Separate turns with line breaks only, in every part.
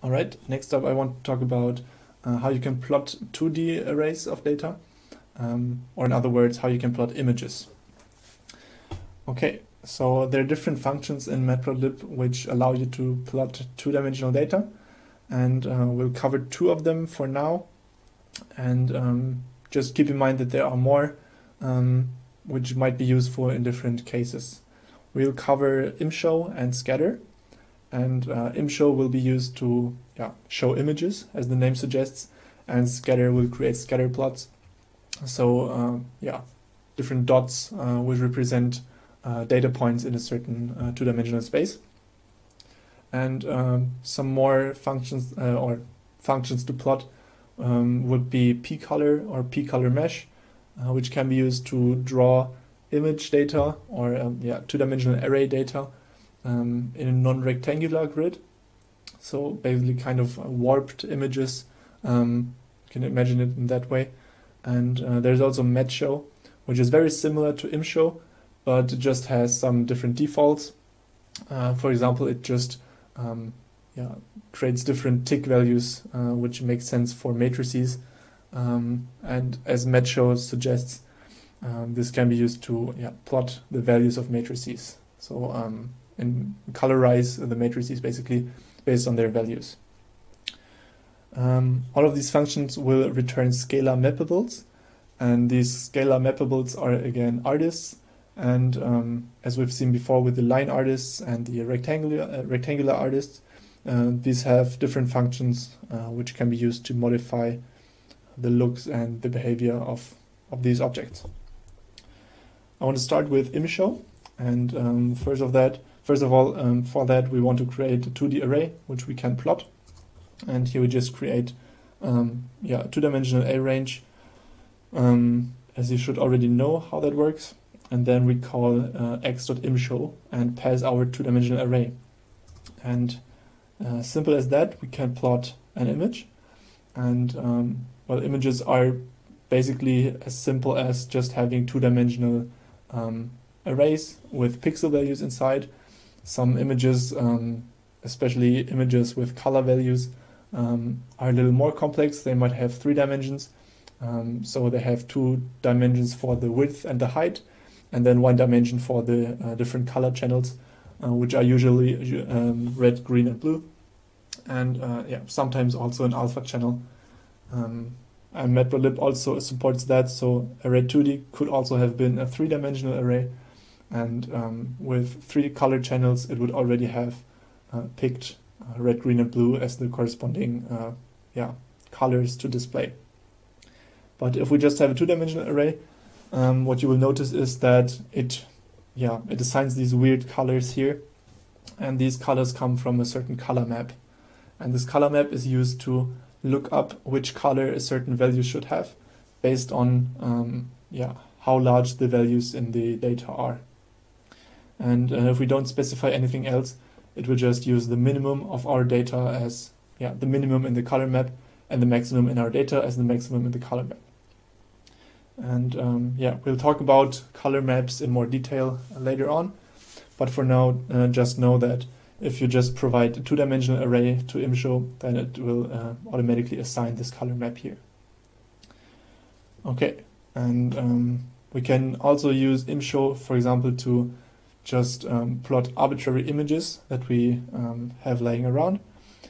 All right, next up I want to talk about uh, how you can plot 2D arrays of data, um, or in other words, how you can plot images. Okay, so there are different functions in Matplotlib which allow you to plot two-dimensional data, and uh, we'll cover two of them for now. And um, just keep in mind that there are more um, which might be useful in different cases. We'll cover imshow and scatter, and uh, imshow will be used to yeah, show images, as the name suggests, and scatter will create scatter plots. So uh, yeah, different dots uh, will represent uh, data points in a certain uh, two-dimensional space. And um, some more functions uh, or functions to plot um, would be p-color or p-color mesh, which can be used to draw image data or um, yeah two-dimensional array data um, in a non-rectangular grid. So basically, kind of warped images. Um, you can imagine it in that way. And uh, there's also MatShow, which is very similar to ImShow, but it just has some different defaults. Uh, for example, it just um, yeah creates different tick values, uh, which makes sense for matrices. Um, and as MatShow suggests, um, this can be used to yeah, plot the values of matrices. So um, and colorize the matrices basically based on their values. Um, all of these functions will return scalar mappables, and these scalar mappables are again artists. And um, as we've seen before with the line artists and the rectangular uh, rectangular artists, uh, these have different functions uh, which can be used to modify the looks and the behavior of, of these objects. I want to start with ImShow, and um, first of that, first of all, um, for that we want to create a 2D array which we can plot, and here we just create um, yeah a two-dimensional arange, um, as you should already know how that works, and then we call uh, x.imshow and pass our two-dimensional array, and uh, simple as that, we can plot an image, and um, well, images are basically as simple as just having two-dimensional um, arrays with pixel values inside. Some images, um, especially images with color values, um, are a little more complex. They might have three dimensions. Um, so they have two dimensions for the width and the height, and then one dimension for the uh, different color channels, uh, which are usually um, red, green, and blue. And uh, yeah, sometimes also an alpha channel. Um, and Matplotlib also supports that, so Array2D could also have been a three-dimensional array, and um, with three color channels, it would already have uh, picked uh, red, green, and blue as the corresponding uh, yeah colors to display. But if we just have a two-dimensional array, um, what you will notice is that it yeah it assigns these weird colors here, and these colors come from a certain color map, and this color map is used to look up which color a certain value should have based on um, yeah how large the values in the data are. And uh, if we don't specify anything else, it will just use the minimum of our data as yeah the minimum in the color map and the maximum in our data as the maximum in the color map. And um, yeah, we'll talk about color maps in more detail later on. But for now, uh, just know that if you just provide a two-dimensional array to ImShow, then it will uh, automatically assign this color map here. Okay, and um, we can also use ImShow, for example, to just um, plot arbitrary images that we um, have laying around.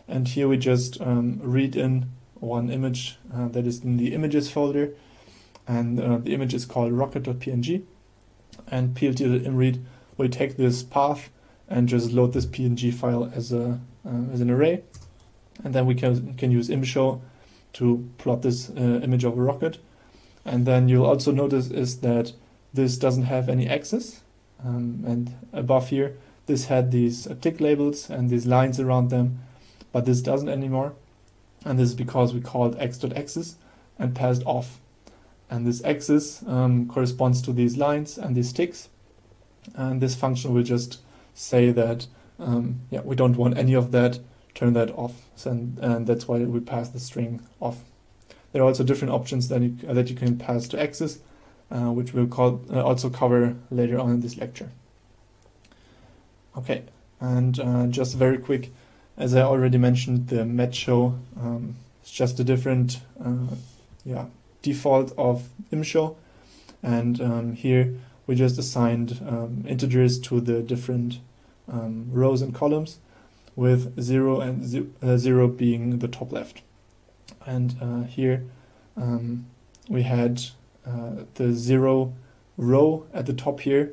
And here we just um, read in one image uh, that is in the images folder. And uh, the image is called rocket.png. And plt.imread will take this path and just load this PNG file as a uh, as an array, and then we can can use imshow to plot this uh, image of a rocket. And then you'll also notice is that this doesn't have any axis, um, and above here this had these tick labels and these lines around them, but this doesn't anymore, and this is because we called x.axis and passed off. And this axis um, corresponds to these lines and these ticks, and this function will just say that um, yeah we don't want any of that, turn that off, and, and that's why we pass the string off. There are also different options that you, that you can pass to axis, uh, which we'll call, uh, also cover later on in this lecture. Okay, and uh, just very quick, as I already mentioned, the MatShow um, is just a different uh, yeah, default of ImShow. And um, here we just assigned um, integers to the different um, rows and columns with 0 and ze uh, 0 being the top left. And uh, here um, we had uh, the 0 row at the top here.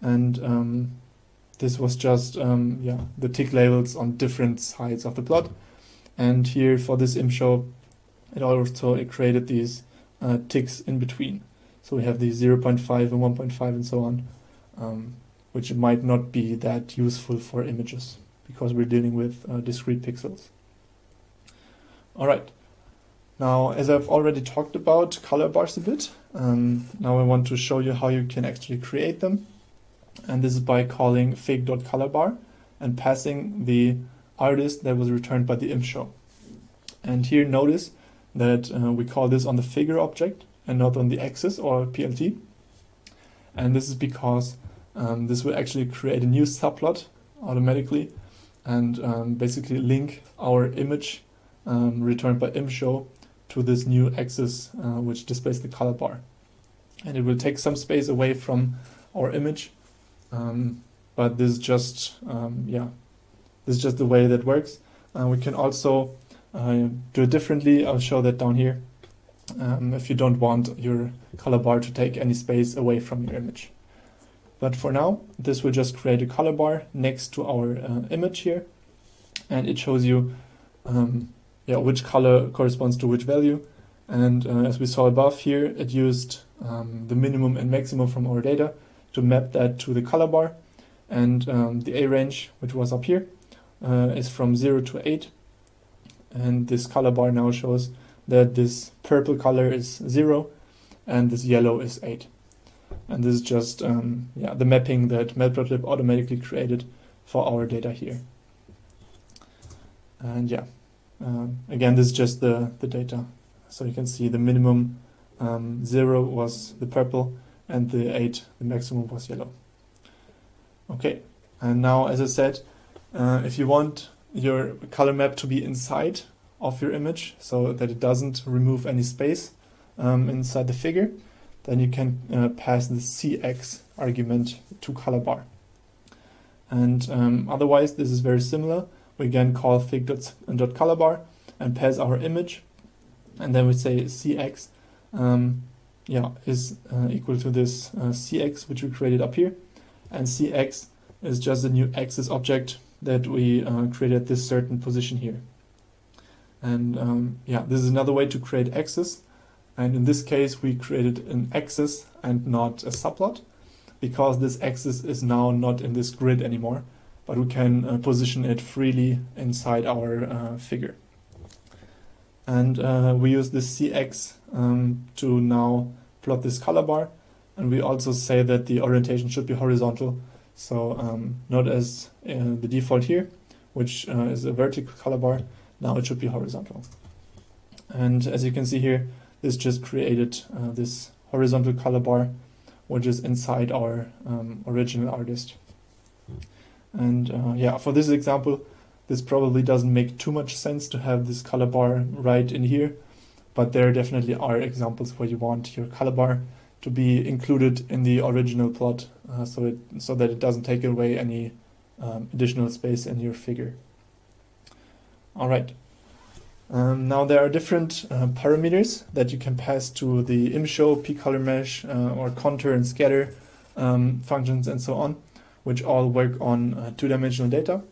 And um, this was just um, yeah the tick labels on different sides of the plot. And here for this imshow it also it created these uh, ticks in between. So we have these 0.5 and 1.5 and so on um, which might not be that useful for images because we're dealing with uh, discrete pixels. All right now as I've already talked about color bars a bit um, now I want to show you how you can actually create them and this is by calling fig.colorbar and passing the artist that was returned by the imshow. And here notice that uh, we call this on the figure object and not on the axis or PLT. And this is because um, this will actually create a new subplot automatically and um, basically link our image um, returned by imshow to this new axis uh, which displays the color bar. And it will take some space away from our image um, but this is just, um, yeah, this is just the way that works. Uh, we can also uh, do it differently. I'll show that down here. Um, if you don't want your color bar to take any space away from your image. But for now, this will just create a color bar next to our uh, image here. And it shows you um, yeah, which color corresponds to which value. And uh, as we saw above here, it used um, the minimum and maximum from our data to map that to the color bar. And um, the arange, which was up here, uh, is from 0 to 8. And this color bar now shows that this purple color is 0 and this yellow is 8. And this is just um, yeah, the mapping that Matplotlib automatically created for our data here. And yeah, um, again, this is just the, the data. So you can see the minimum um, 0 was the purple and the 8, the maximum was yellow. Okay, and now as I said, uh, if you want your color map to be inside of your image so that it doesn't remove any space um, inside the figure, then you can uh, pass the CX argument to color bar. And um, otherwise, this is very similar. We again call fig.colorbar and pass our image, and then we say CX um, yeah, is uh, equal to this uh, cx, which we created up here. And cx is just a new axis object that we uh, created at this certain position here. And um, yeah, this is another way to create axis. And in this case, we created an axis and not a subplot because this axis is now not in this grid anymore, but we can uh, position it freely inside our uh, figure. And uh, we use this CX um, to now plot this color bar. And we also say that the orientation should be horizontal. So um, not as the default here, which uh, is a vertical color bar. Now it should be horizontal. And as you can see here, this just created uh, this horizontal color bar, which is inside our um, original artist. And uh, yeah, for this example, this probably doesn't make too much sense to have this color bar right in here but there definitely are examples where you want your color bar to be included in the original plot uh, so it so that it doesn't take away any um, additional space in your figure. All right. Um, now there are different uh, parameters that you can pass to the imshow, pcolorMesh, uh, or contour and scatter um, functions and so on, which all work on uh, two-dimensional data.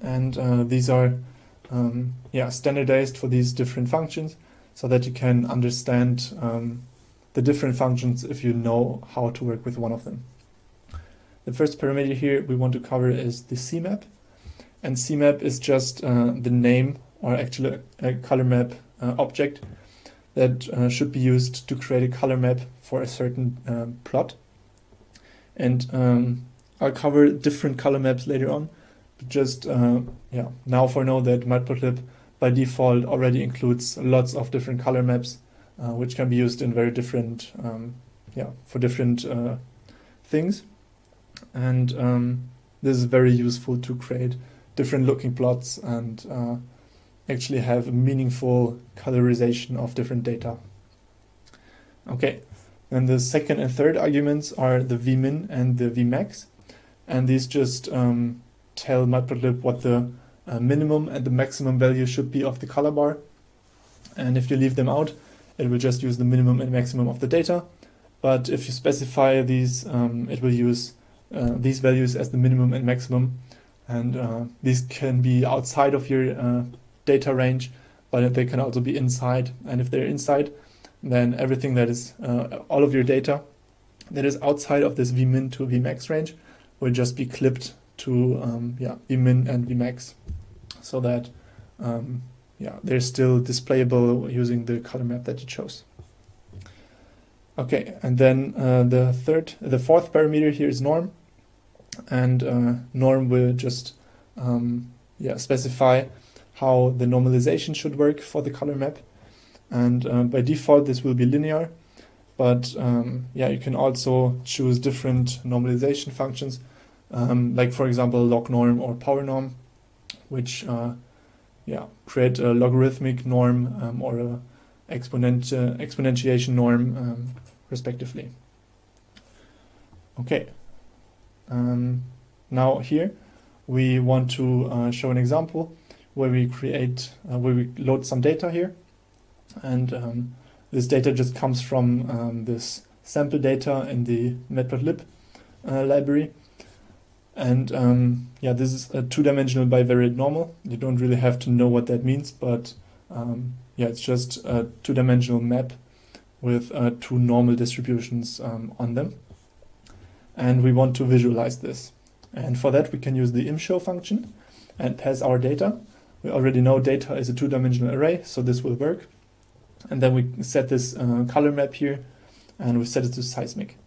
And uh, these are um, yeah standardized for these different functions so that you can understand um, the different functions if you know how to work with one of them. The first parameter here we want to cover is the CMAP. And CMAP is just uh, the name or actually a color map uh, object that uh, should be used to create a color map for a certain um, plot. And um, I'll cover different color maps later on. But just uh, yeah, now for now that Matplotlib by default already includes lots of different color maps, uh, which can be used in very different, um, yeah, for different uh, things. And um, this is very useful to create different looking plots and uh, actually have a meaningful colorization of different data. Okay, and the second and third arguments are the vmin and the vmax, and these just um, tell Matplotlib what the uh, minimum and the maximum value should be of the color bar. And if you leave them out, it will just use the minimum and maximum of the data. But if you specify these, um, it will use uh, these values as the minimum and maximum. And uh, these can be outside of your uh, data range, but they can also be inside. And if they're inside, then everything that is, uh, all of your data that is outside of this vmin to vmax range will just be clipped to um, yeah vmin and vmax so that um, yeah they're still displayable using the color map that you chose. Okay, and then uh, the third, the fourth parameter here is norm, and uh, norm will just um, yeah specify how the normalization should work for the color map, and uh, by default this will be linear, but um, yeah you can also choose different normalization functions, um, like for example log norm or power norm, which uh, yeah create a logarithmic norm um, or a exponent uh, exponentiation norm um, respectively. Okay. Um, now here we want to uh, show an example where we create uh, where we load some data here, and um, this data just comes from um, this sample data in the matplotlib uh, library. And um, yeah, this is a two-dimensional bivariate normal. You don't really have to know what that means, but um, yeah, it's just a two-dimensional map with uh, two normal distributions um, on them. And we want to visualize this. And for that, we can use the imshow function and pass our data. We already know data is a two-dimensional array, so this will work. And then we set this uh, color map here, and we set it to seismic.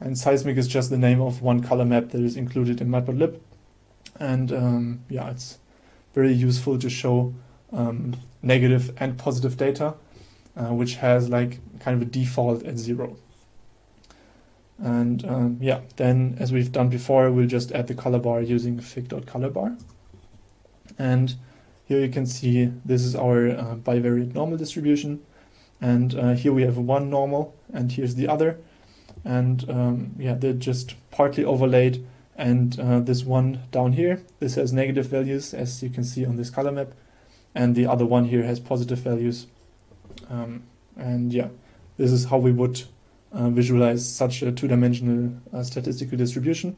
And seismic is just the name of one color map that is included in Matplotlib. And um, yeah, it's very useful to show um, negative and positive data, uh, which has like kind of a default at zero. And um, yeah, then as we've done before, we'll just add the color bar using fig.colorbar. And here you can see this is our uh, bivariate normal distribution. And uh, here we have one normal, and here's the other and um, yeah, they're just partly overlaid. And uh, this one down here, this has negative values, as you can see on this color map, and the other one here has positive values. Um, and yeah, this is how we would uh, visualize such a two-dimensional uh, statistical distribution.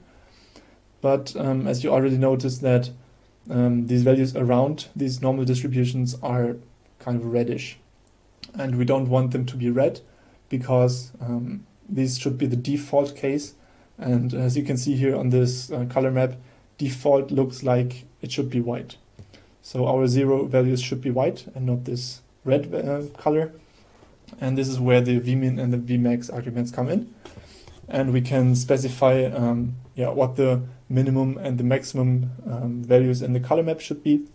But um, as you already noticed that um, these values around these normal distributions are kind of reddish. And we don't want them to be red because um, these should be the default case. And as you can see here on this uh, color map, default looks like it should be white. So our zero values should be white and not this red uh, color. And this is where the vmin and the vmax arguments come in. And we can specify um, yeah, what the minimum and the maximum um, values in the color map should be.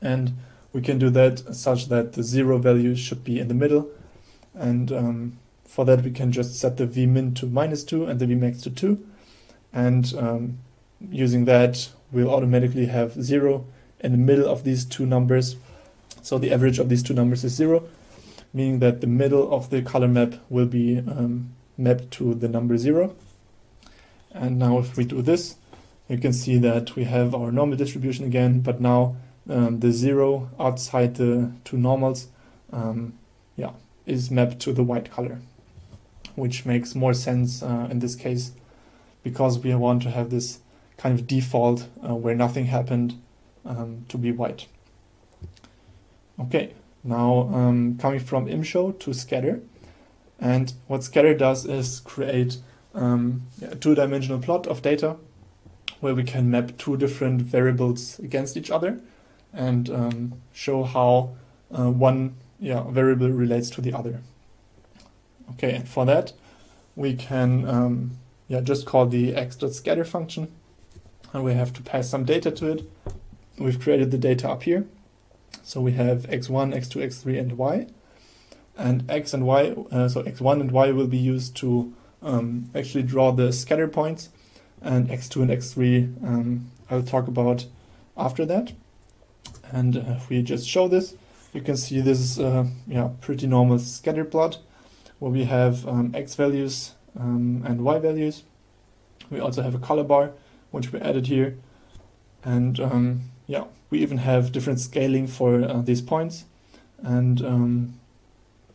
And we can do that such that the zero value should be in the middle. And um, for that, we can just set the vmin to minus 2 and the vmax to 2. And um, using that, we'll automatically have 0 in the middle of these two numbers. So the average of these two numbers is 0, meaning that the middle of the color map will be um, mapped to the number 0. And now if we do this, you can see that we have our normal distribution again, but now um, the 0 outside the two normals um, yeah, is mapped to the white color which makes more sense uh, in this case because we want to have this kind of default uh, where nothing happened um, to be white. Okay, now um, coming from imshow to scatter. And what scatter does is create um, a two-dimensional plot of data where we can map two different variables against each other and um, show how uh, one yeah, variable relates to the other. Okay, and for that, we can um, yeah, just call the x.scatter function, and we have to pass some data to it. We've created the data up here. So we have x1, x2, x3, and y. And x and y, uh, so x1 and y will be used to um, actually draw the scatter points, and x2 and x3 um, I'll talk about after that. And uh, if we just show this, you can see this is uh, yeah, pretty normal scatter plot where we have um, x values um, and y values. We also have a color bar, which we added here. And um, yeah, we even have different scaling for uh, these points. And um,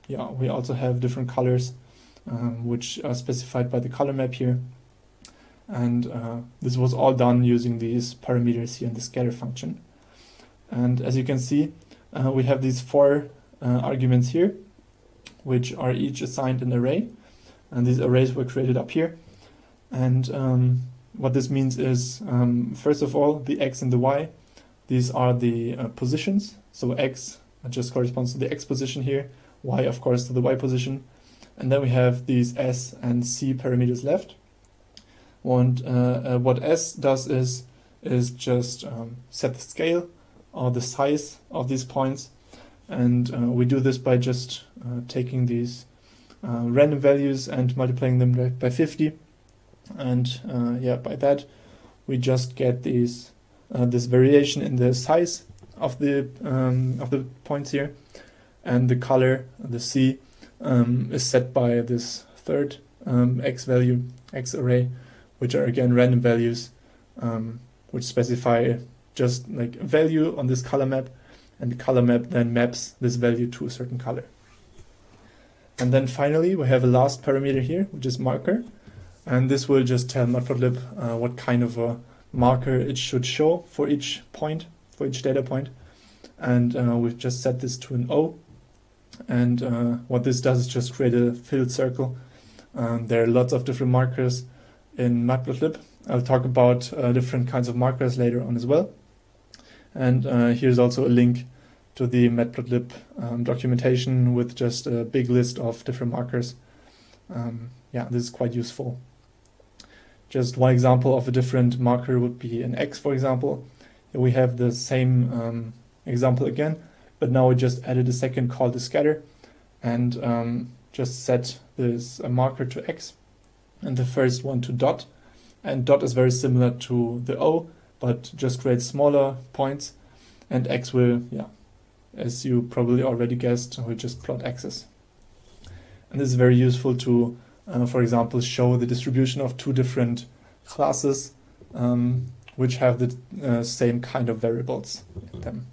yeah, we also have different colors, um, which are specified by the color map here. And uh, this was all done using these parameters here in the scatter function. And as you can see, uh, we have these four uh, arguments here, which are each assigned an array. And these arrays were created up here. And um, what this means is, um, first of all, the x and the y, these are the uh, positions. So x just corresponds to the x position here, y of course to the y position. And then we have these s and c parameters left. And uh, uh, what s does is, is just um, set the scale or the size of these points. And uh, we do this by just uh, taking these uh, random values and multiplying them by, by 50. And uh, yeah, by that we just get these uh, this variation in the size of the um, of the points here, and the color, the C, um, is set by this third um, x value, x array, which are again random values, um, which specify just like a value on this color map, and the color map then maps this value to a certain color. And then finally, we have a last parameter here, which is marker. And this will just tell Matplotlib uh, what kind of a marker it should show for each point, for each data point. And uh, we've just set this to an O. And uh, what this does is just create a filled circle. Um, there are lots of different markers in Matplotlib. I'll talk about uh, different kinds of markers later on as well. And uh, here's also a link to the Matplotlib um, documentation with just a big list of different markers. Um, yeah, this is quite useful. Just one example of a different marker would be an X, for example. Here we have the same um, example again, but now we just added a second called the scatter and um, just set this marker to X and the first one to dot. And dot is very similar to the O, but just create smaller points and X will, yeah, as you probably already guessed, will just plot X's. And this is very useful to uh, for example, show the distribution of two different classes um, which have the uh, same kind of variables in them.